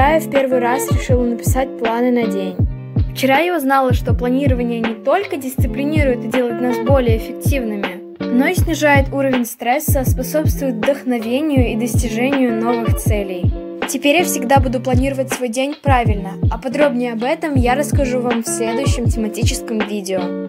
Вчера я в первый раз решила написать планы на день. Вчера я узнала, что планирование не только дисциплинирует и делает нас более эффективными, но и снижает уровень стресса, способствует вдохновению и достижению новых целей. Теперь я всегда буду планировать свой день правильно, а подробнее об этом я расскажу вам в следующем тематическом видео.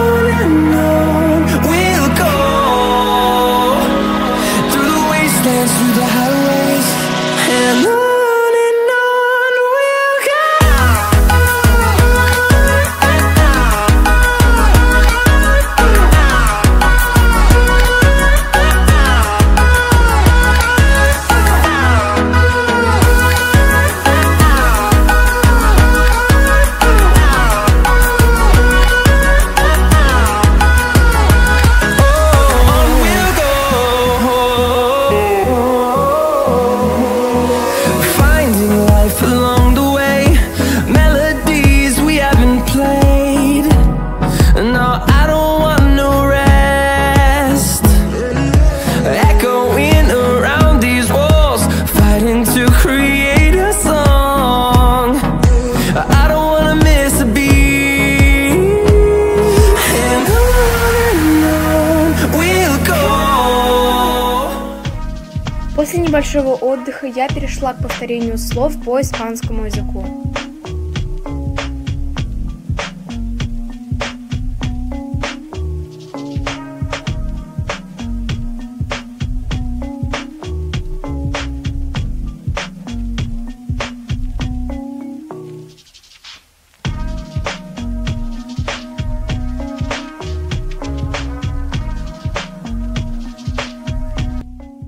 небольшого отдыха я перешла к повторению слов по испанскому языку.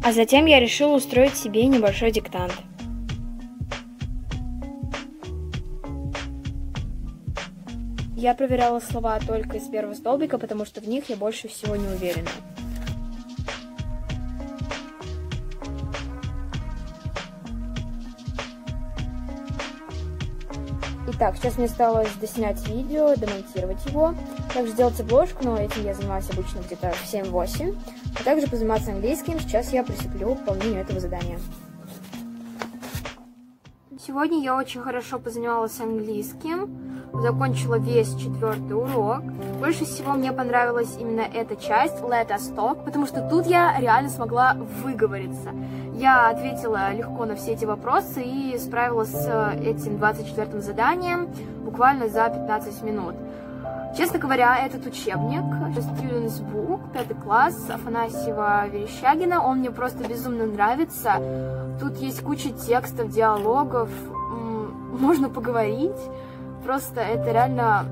А затем я решила устроить себе небольшой диктант. Я проверяла слова только из первого столбика, потому что в них я больше всего не уверена. Итак, сейчас мне осталось доснять видео, демонтировать его, также сделать обложку, но этим я занимаюсь обычно где-то в 7-8, а также позаниматься английским, сейчас я присыплю выполнению этого задания. Сегодня я очень хорошо позанималась английским, закончила весь четвертый урок. Больше всего мне понравилась именно эта часть, Let Us Talk, потому что тут я реально смогла выговориться. Я ответила легко на все эти вопросы и справилась с этим 24-м заданием буквально за 15 минут. Честно говоря, этот учебник, Student's Book, пятый класс, Афанасьева Верещагина, он мне просто безумно нравится. Тут есть куча текстов, диалогов, можно поговорить. Просто это реально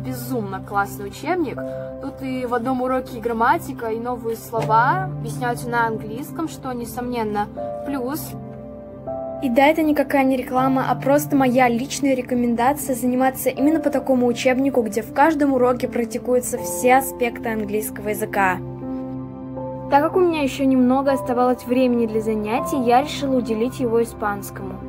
безумно классный учебник. Тут и в одном уроке и грамматика, и новые слова объясняются на английском, что, несомненно, плюс. И да, это никакая не реклама, а просто моя личная рекомендация заниматься именно по такому учебнику, где в каждом уроке практикуются все аспекты английского языка. Так как у меня еще немного оставалось времени для занятий, я решила уделить его испанскому.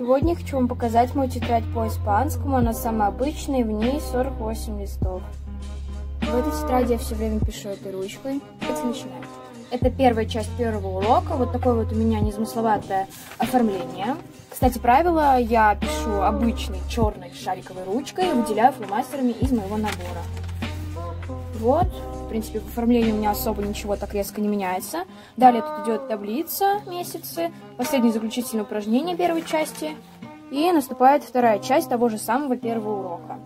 Сегодня хочу вам показать мою тетрадь по испанскому. Она самая обычная, в ней 48 листов. В этой тетради я все время пишу этой ручкой. Давайте начинаем. Это первая часть первого урока. Вот такое вот у меня незамысловатое оформление. Кстати, правила я пишу обычной черной шариковой ручкой выделяю фломастерами из моего набора. Вот, принципе, в оформлении у меня особо ничего так резко не меняется. Далее тут идет таблица, месяцы, последнее заключительное упражнение первой части. И наступает вторая часть того же самого первого урока.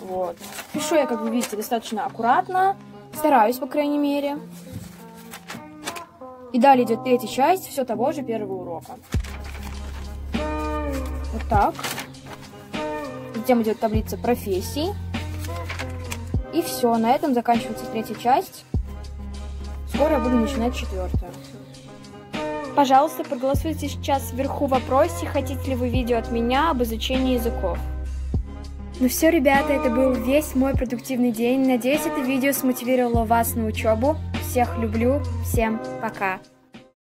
Вот. Пишу я, как вы видите, достаточно аккуратно. Стараюсь, по крайней мере. И далее идет третья часть все того же первого урока. Вот так. Затем идет таблица профессий. И все, на этом заканчивается третья часть. Скоро я буду начинать четвертую. Пожалуйста, проголосуйте сейчас вверху в вопросе, хотите ли вы видео от меня об изучении языков. Ну все, ребята, это был весь мой продуктивный день. Надеюсь, это видео смотивировало вас на учебу. Всех люблю, всем пока.